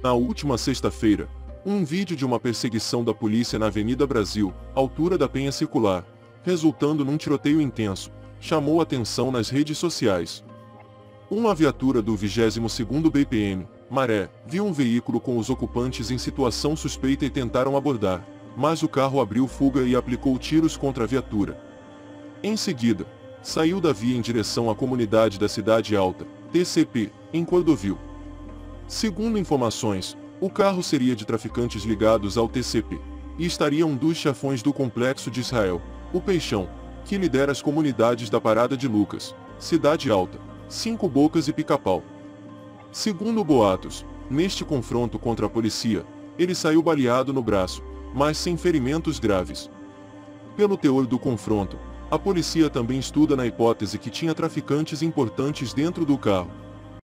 Na última sexta-feira, um vídeo de uma perseguição da polícia na Avenida Brasil, altura da Penha Circular, resultando num tiroteio intenso, chamou atenção nas redes sociais. Uma viatura do 22º BPM, Maré, viu um veículo com os ocupantes em situação suspeita e tentaram abordar, mas o carro abriu fuga e aplicou tiros contra a viatura. Em seguida, saiu da via em direção à comunidade da Cidade Alta, TCP, em Cordovil. Segundo informações, o carro seria de traficantes ligados ao TCP, e estaria um dos chefões do complexo de Israel, o Peixão, que lidera as comunidades da Parada de Lucas, Cidade Alta, Cinco Bocas e Pica-Pau. Segundo boatos, neste confronto contra a polícia, ele saiu baleado no braço, mas sem ferimentos graves. Pelo teor do confronto, a polícia também estuda na hipótese que tinha traficantes importantes dentro do carro,